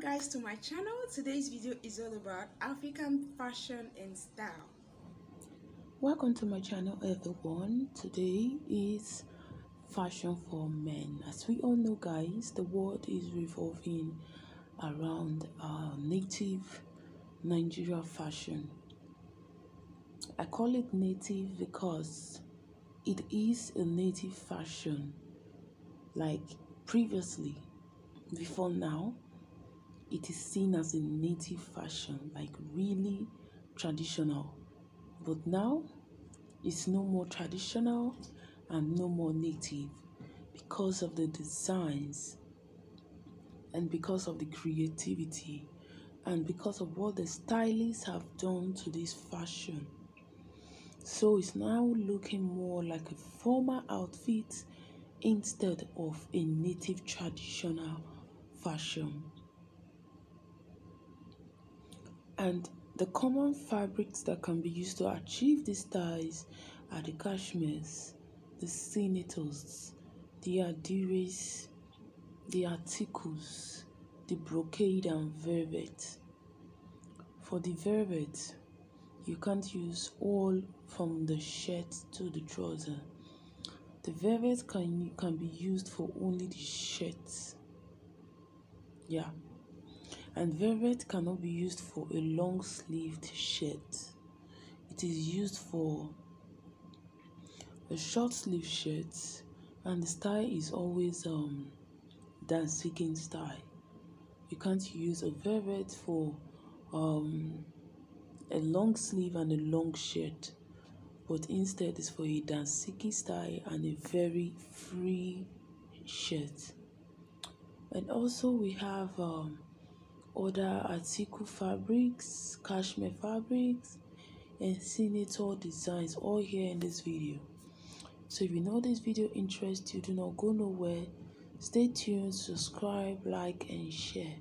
guys to my channel. Today's video is all about african fashion and style. Welcome to my channel everyone. Today is fashion for men. As we all know guys the world is revolving around our native nigeria fashion. I call it native because it is a native fashion like previously before now it is seen as a native fashion like really traditional but now it's no more traditional and no more native because of the designs and because of the creativity and because of what the stylists have done to this fashion so it's now looking more like a formal outfit instead of a native traditional fashion. And the common fabrics that can be used to achieve these ties are the cashmeres, the senators, the adiris, the Atikus, the brocade and velvet. For the velvet, you can't use all from the shirt to the trouser. The velvet can, can be used for only the shirts yeah and velvet cannot be used for a long sleeved shirt. It is used for a short sleeve shirt and the style is always um dancing style. You can't use a velvet for um a long sleeve and a long shirt but instead it's for a dancing style and a very free shirt. And also we have um, other Atiku fabrics cashmere fabrics and senator designs all here in this video. So if you know this video interests you do not go nowhere. Stay tuned subscribe like and share